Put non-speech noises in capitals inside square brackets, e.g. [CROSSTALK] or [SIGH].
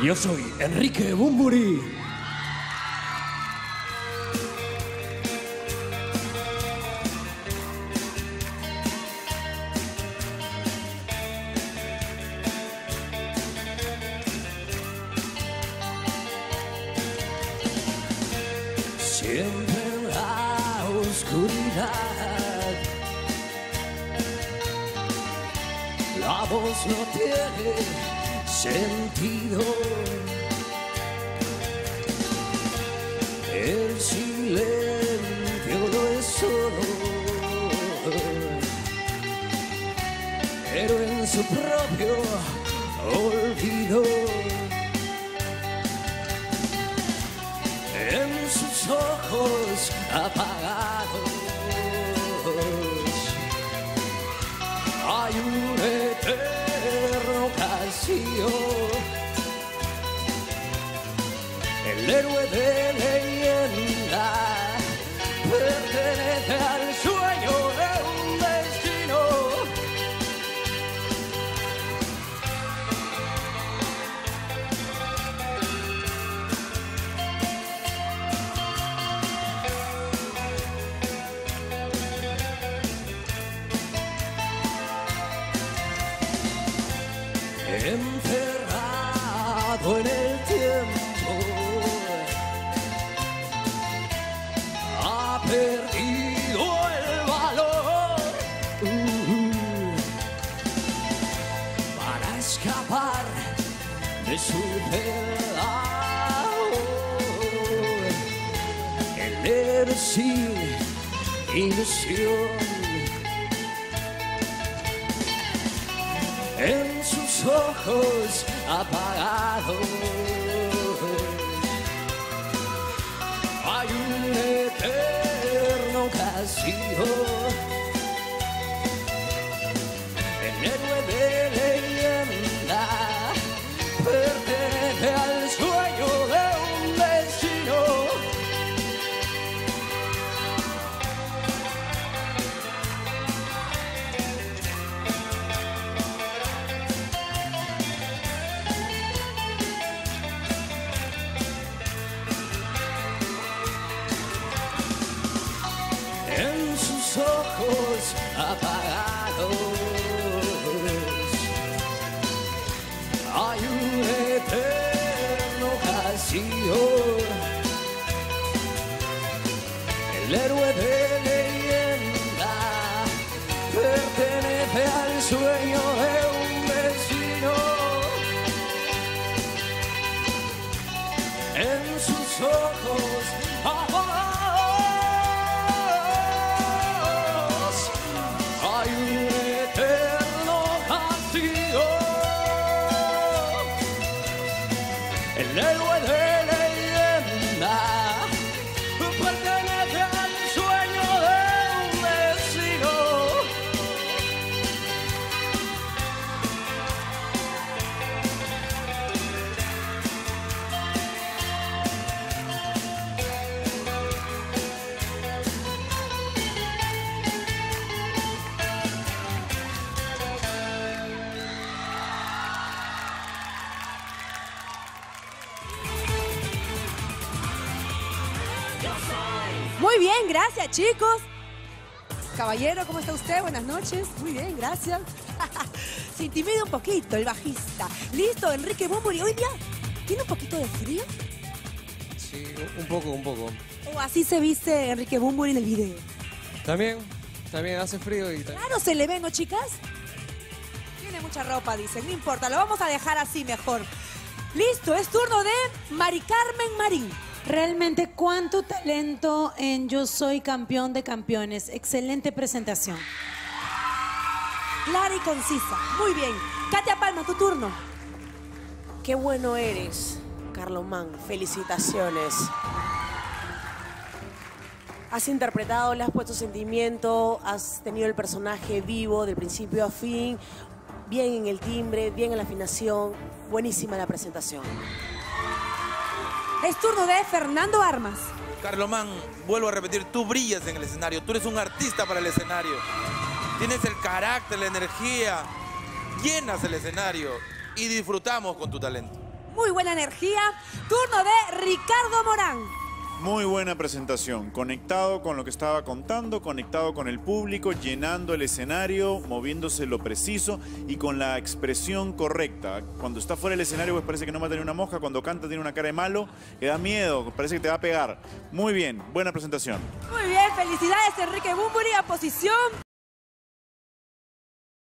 Yo soy Enrique Bumburi. Siempre en la oscuridad. La voz no tiene sentido. El silencio no es solo, pero en su propio olvido. En sus ojos apagados El héroe de leyenda pertenece al sueño en el tiempo. Ha perdido el valor uh, para escapar de su verdad. El héroe sin ilusión. en ojos apagados. Hay un eterno castigo. Ojos apagados. Hay un eterno vacío. El héroe de leyenda pertenece al sueño Muy bien, gracias chicos. Caballero, ¿cómo está usted? Buenas noches. Muy bien, gracias. [LAUGHS] Se intimida un poquito el bajista. Listo, Enrique Bumburi. Hoy día, ¿tiene un poquito de frío? Sí, un poco, un poco. ¿O así se viste Enrique Bumburi en el video? También, también hace frío y. Claro, se le ven, ¿no, chicas? Tiene mucha ropa, dicen. No importa, lo vamos a dejar así mejor. Listo, es turno de Mari Carmen Marín. Realmente, cuánto talento en Yo Soy Campeón de Campeones. Excelente presentación. Clara y concisa. Muy bien. Katia Palma, tu turno. Qué bueno eres, Carlomán. Felicitaciones. Has interpretado, le has puesto sentimiento, has tenido el personaje vivo del principio a fin, bien en el timbre, bien en la afinación. Buenísima la presentación. Es turno de Fernando Armas. Carlomán, vuelvo a repetir, tú brillas en el escenario, tú eres un artista para el escenario. Tienes el carácter, la energía, llenas el escenario y disfrutamos con tu talento. muy buena energía. Turno de Ricardo Morán. Muy buena presentación, conectado con lo que estaba contando, conectado con el público, llenando el escenario, moviéndose lo preciso y con la expresión correcta. Cuando está fuera del escenario pues parece que no va a tener una mosca, cuando canta tiene una cara de malo, que da miedo, parece que te va a pegar. Muy bien, buena presentación. Muy bien, felicidades Enrique Bumburi a posición